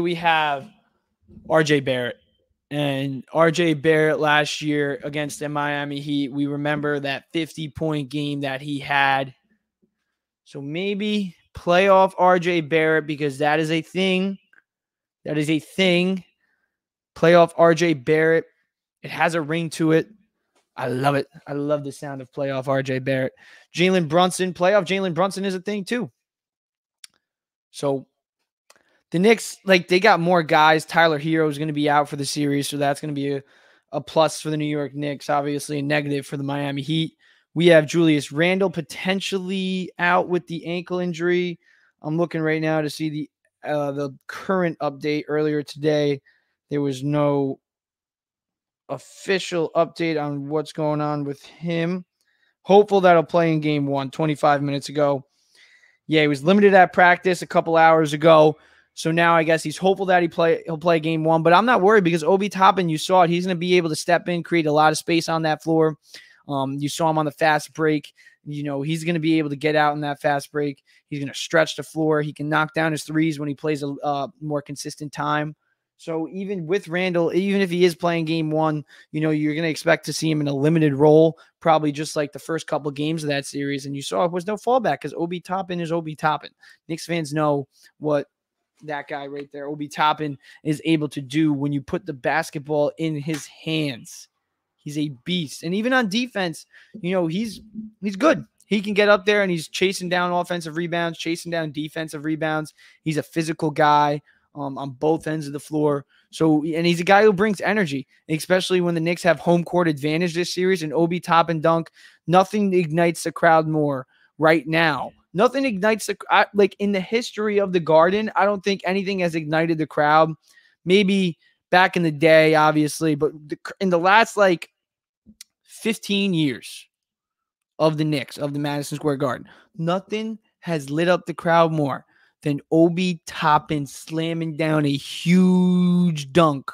we have RJ Barrett. And RJ Barrett last year against the Miami Heat, we remember that 50 point game that he had. So maybe playoff RJ Barrett because that is a thing. That is a thing. Playoff RJ Barrett. It has a ring to it. I love it. I love the sound of playoff RJ Barrett. Jalen Brunson, playoff Jalen Brunson is a thing too. So the Knicks, like they got more guys. Tyler Herro is going to be out for the series, so that's going to be a, a plus for the New York Knicks. Obviously, a negative for the Miami Heat. We have Julius Randle potentially out with the ankle injury. I'm looking right now to see the uh, the current update. Earlier today, there was no official update on what's going on with him. Hopeful that'll play in game one 25 minutes ago. Yeah, he was limited at practice a couple hours ago. So now I guess he's hopeful that he play he'll play game one, but I'm not worried because Obi Toppin, you saw it, he's going to be able to step in, create a lot of space on that floor. Um, you saw him on the fast break. You know he's going to be able to get out in that fast break. He's going to stretch the floor. He can knock down his threes when he plays a uh, more consistent time. So even with Randle, even if he is playing game one, you know, you're going to expect to see him in a limited role, probably just like the first couple of games of that series. And you saw it was no fallback because Obi Toppin is Obi Toppin. Knicks fans know what that guy right there, Obi Toppin, is able to do when you put the basketball in his hands. He's a beast. And even on defense, you know, he's he's good. He can get up there and he's chasing down offensive rebounds, chasing down defensive rebounds. He's a physical guy um, on both ends of the floor. So, and he's a guy who brings energy, especially when the Knicks have home court advantage this series. And Obi Toppin dunk, nothing ignites the crowd more right now Nothing ignites the I, like in the history of the Garden. I don't think anything has ignited the crowd. Maybe back in the day, obviously, but the, in the last like 15 years of the Knicks of the Madison Square Garden, nothing has lit up the crowd more than Obi Toppin slamming down a huge dunk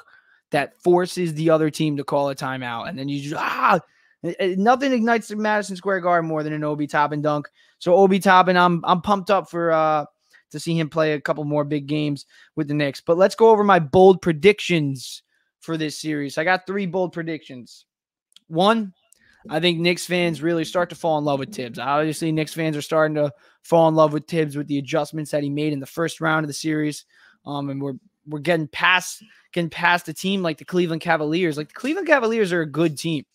that forces the other team to call a timeout, and then you just ah Nothing ignites the Madison Square Garden more than an Obi Toppin dunk. So Obi Toppin, I'm I'm pumped up for uh to see him play a couple more big games with the Knicks. But let's go over my bold predictions for this series. I got three bold predictions. One, I think Knicks fans really start to fall in love with Thibs. Obviously, Knicks fans are starting to fall in love with Thibs with the adjustments that he made in the first round of the series. Um, and we're we're getting past getting past a team like the Cleveland Cavaliers. Like the Cleveland Cavaliers are a good team.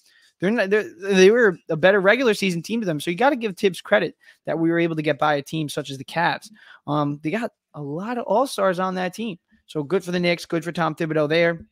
They're not, they're, they were a better regular season team to them. So you got to give Thibs credit that we were able to get by a team such as the Cavs. Um, they got a lot of all stars on that team. So good for the Knicks, good for Tom Thibodeau there.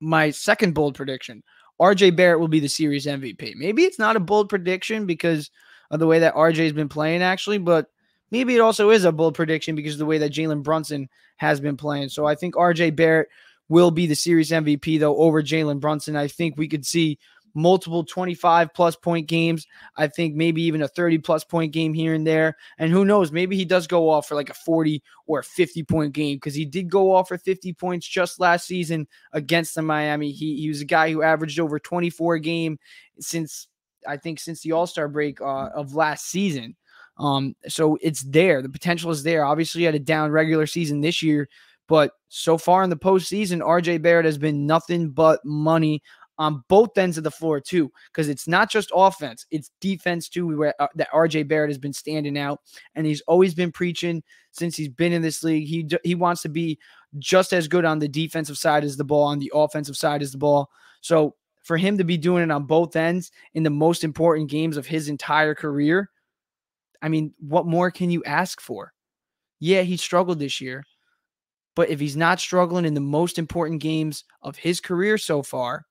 My second bold prediction RJ Barrett will be the series MVP. Maybe it's not a bold prediction because of the way that RJ has been playing, actually, but maybe it also is a bold prediction because of the way that Jalen Brunson has been playing. So I think RJ Barrett will be the series MVP, though, over Jalen Brunson. I think we could see multiple 25 plus point games. I think maybe even a 30 plus point game here and there. And who knows, maybe he does go off for like a 40 or a 50 point game because he did go off for 50 points just last season against the Miami Heat. He was a guy who averaged over 24 game since I think since the All Star break uh, of last season. Um, so it's there. The potential is there. Obviously, he had a down regular season this year, but so far in the postseason, RJ Barrett has been nothing but money on both ends of the floor too, because it's not just offense, it's defense too. Where uh, that RJ Barrett has been standing out, and he's always been preaching since he's been in this league. He he wants to be just as good on the defensive side as the ball, on the offensive side as the ball. So for him to be doing it on both ends in the most important games of his entire career, I mean, what more can you ask for? Yeah, he struggled this year. But if he's not struggling in the most important games of his career so far,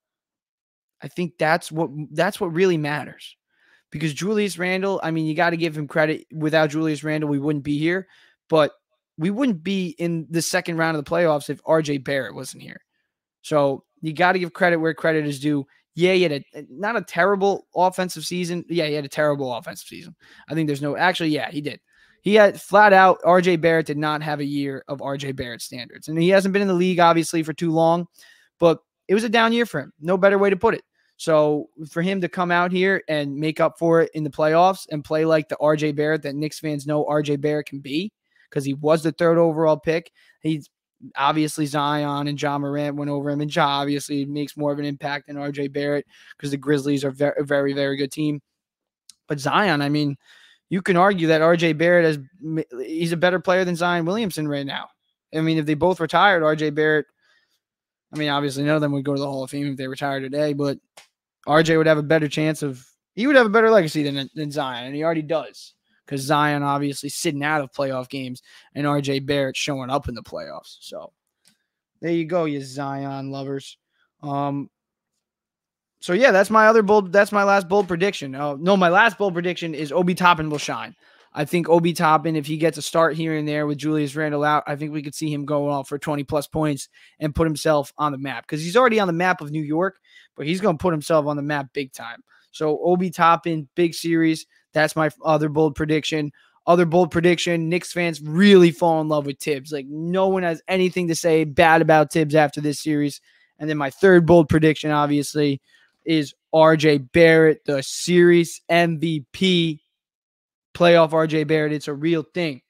I think that's what that's what really matters. Because Julius Randle, I mean, you got to give him credit. Without Julius Randle, we wouldn't be here, but we wouldn't be in the second round of the playoffs if RJ Barrett wasn't here. So you got to give credit where credit is due. Yeah, he had a eh, not a terrible offensive season. Yeah, he had a terrible offensive season. I think there's no actually, yeah, he did. He had flat out RJ Barrett did not have a year of RJ Barrett standards. And he hasn't been in the league obviously for too long, but it was a down year for him. No better way to put it. So for him to come out here and make up for it in the playoffs and play like the RJ Barrett that Knicks fans know RJ Barrett can be, because he was the third overall pick. He's obviously Zion and John Morant went over him, and John obviously makes more of an impact than RJ Barrett because the Grizzlies are very, very, very good team. But Zion, I mean, you can argue that RJ Barrett is he's a better player than Zion Williamson right now. I mean, if they both retired, RJ Barrett, I mean, obviously none of them would go to the Hall of Fame if they retired today, but RJ would have a better chance of he would have a better legacy than, than Zion, and he already does. Because Zion obviously sitting out of playoff games and RJ Barrett showing up in the playoffs. So there you go, you Zion lovers. Um, so yeah, that's my other bold. That's my last bold prediction. Oh no, my last bold prediction is Obi Toppin will shine. I think Obi Toppin, if he gets a start here and there with Julius Randle out, I think we could see him go off for 20 plus points and put himself on the map because he's already on the map of New York, but he's going to put himself on the map big time. So Obi Toppin, big series. That's my other bold prediction. Other bold prediction: Knicks fans really fall in love with Thibs. Like no one has anything to say bad about Thibs after this series. And then my third bold prediction, obviously, is RJ Barrett, the series MVP. Playoff RJ Barrett. It's a real thing.